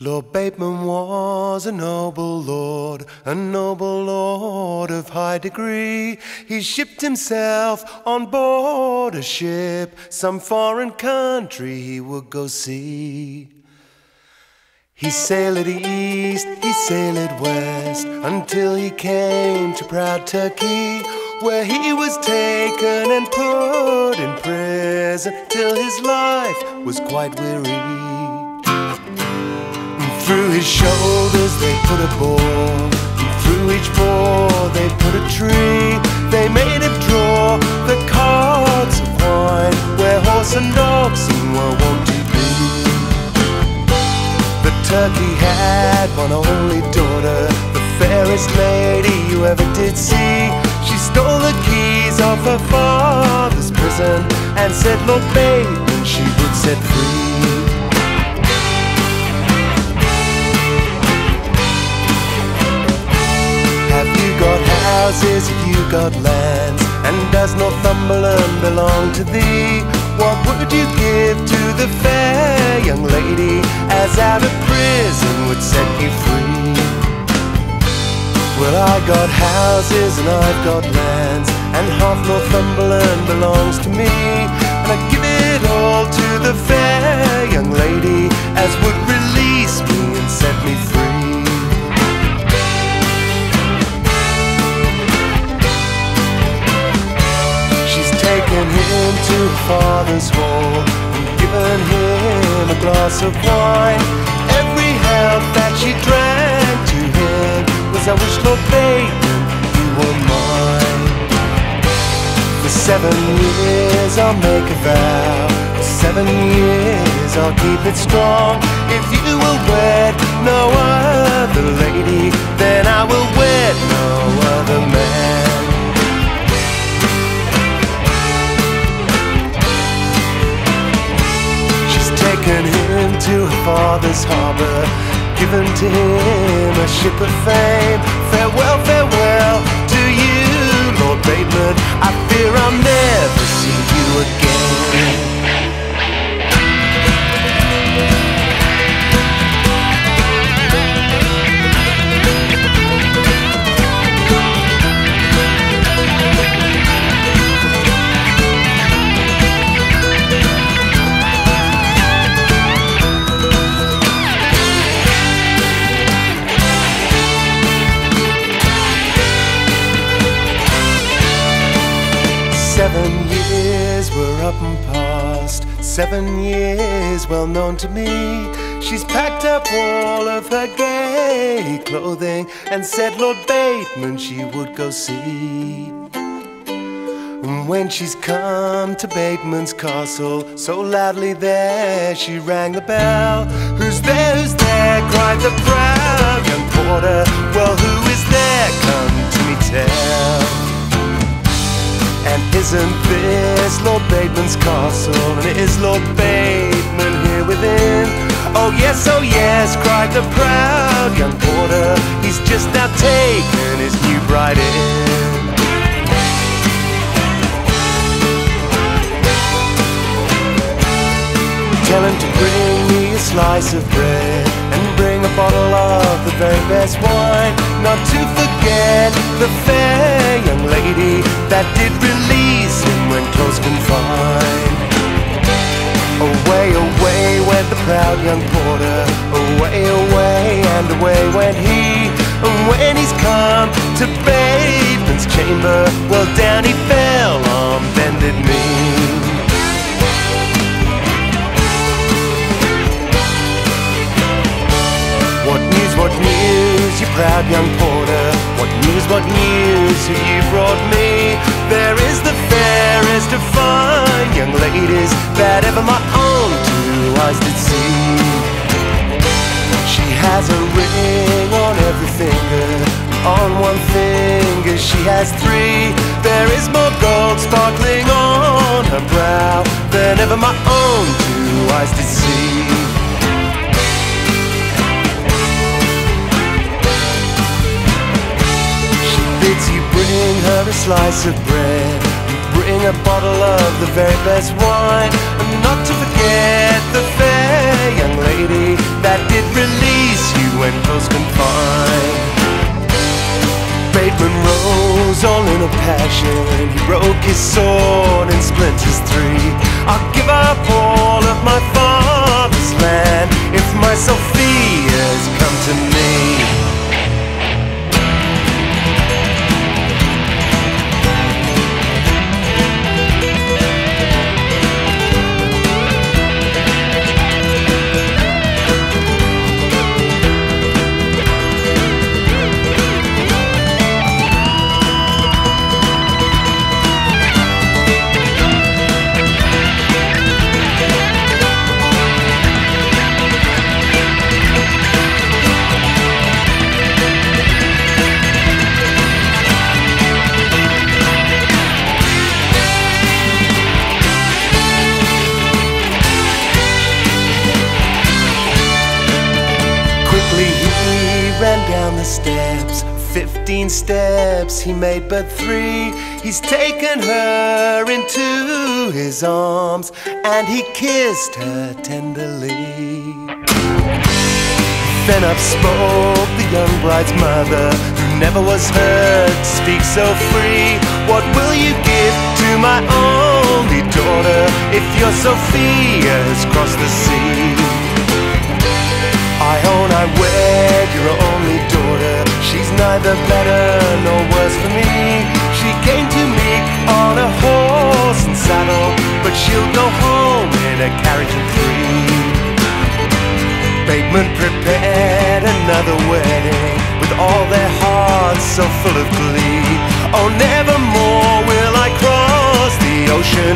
Lord Bateman was a noble lord, a noble lord of high degree. He shipped himself on board a ship, some foreign country he would go see. He sailed east, he sailed west, until he came to proud Turkey, where he was taken and put in prison till his life was quite weary. Through his shoulders they put a bore and Through each bore they put a tree. They made him draw the cards of wine Where horse and oxen were wont to be. The turkey had one only daughter The fairest lady you ever did see. She stole the keys of her father's prison And said Lord Bateman she would set free if you got lands? And does Northumberland belong to thee? What would you give to the fair young lady as out of prison would set you free? Well, I got houses and I've got lands, and half Northumberland belongs to me, and I'd give it all to the fair young lady as would release me and set me free. Him to her father's hall and given him a glass of wine. Every health that she drank to him was, I wish Lord Bateman, you were mine. For seven years I'll make a vow. For seven years I'll keep it strong. If you will wed no other lady, then I will wed father's harbor, given to him a ship of fame. Farewell, farewell to you, Lord Bateman. I fear I'll never see you again. Seven years were up and past, seven years well known to me. She's packed up all of her gay clothing and said Lord Bateman she would go see. And when she's come to Bateman's castle, so loudly there she rang the bell. Who's there, who's there? cried the proud young porter. Well, who is there? Come to me tell. And isn't this Lord Bateman's castle? And is Lord Bateman here within? Oh yes, oh yes, cried the proud young porter. He's just now taken his new bride in. Tell him to bring me a slice of bread bottle of the very best wine. Not to forget the fair young lady that did release him when close confined. Away, away went the proud young porter. Away, away, and away went he. And when he's come to Bateman's chamber, well, down he fell on young porter? What news, what news have you brought me? There is the fairest of fine young ladies that ever my own two eyes did see. She has a ring on every finger, on one finger she has three. There is more gold sparkling on her brow than ever my own two eyes did see. kids, you bring her a slice of bread. You bring a bottle of the very best wine. And not to forget the fair young lady that did release you when post-confined. Bateman rose all in a passion. He broke his sword in splinters three. I'll give up all of my father's land if my Sophia's come to me. Steps, 15 steps, he made but three. He's taken her into his arms and he kissed her tenderly. Then up spoke the young bride's mother, who never was heard speak so free. What will you give to my only daughter if your Sophia has crossed the sea? I own I wed your only daughter. She's neither better nor worse for me. She came to me on a horse and saddle But she'll go home in a carriage and three. Bateman prepared another wedding With all their hearts so full of glee. Oh, never more will I cross the ocean